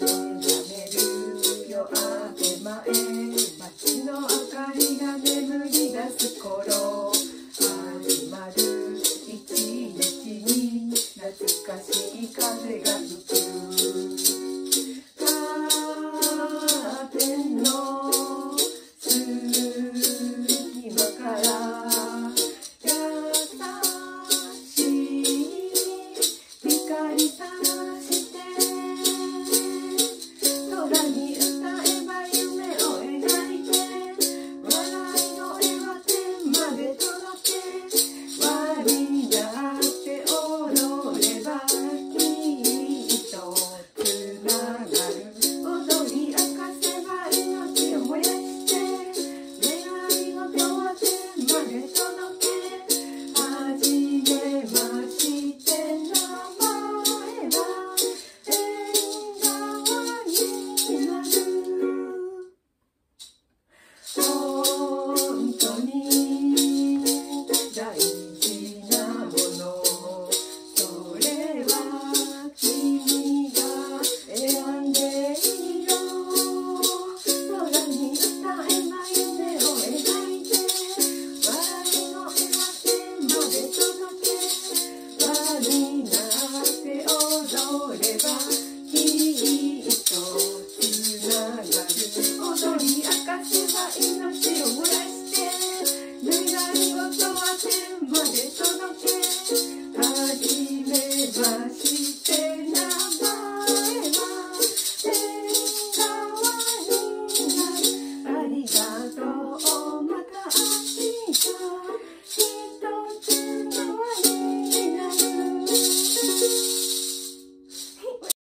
まちのあかりがねむりだすころ」「あ始まる一日に懐かしい風